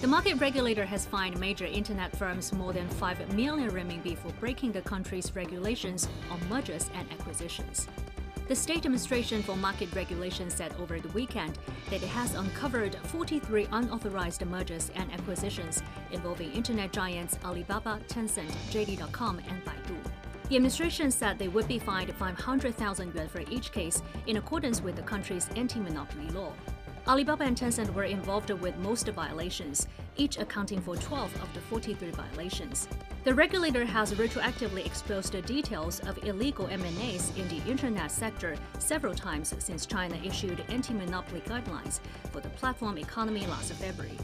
The market regulator has fined major internet firms more than 5 million renminbi for breaking the country's regulations on mergers and acquisitions. The State Administration for Market Regulation said over the weekend that it has uncovered 43 unauthorized mergers and acquisitions involving internet giants Alibaba, Tencent, JD.com, and Baidu. The administration said they would be fined 500,000 yuan for each case in accordance with the country's anti monopoly law. Alibaba and Tencent were involved with most violations, each accounting for 12 of the 43 violations. The regulator has retroactively exposed the details of illegal M&As in the internet sector several times since China issued anti-monopoly guidelines for the platform economy last February.